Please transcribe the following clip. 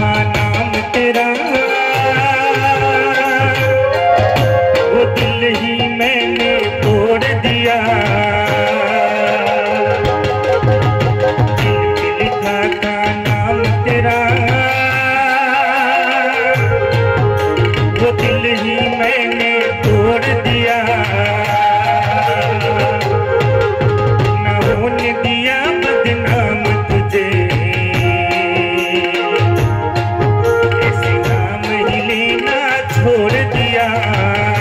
नाम तेरा। वो ही मैंने तोड़ दिया। लिखा था नाम ही मैंने तोड़ दिया। न होने दिया बदना Maria.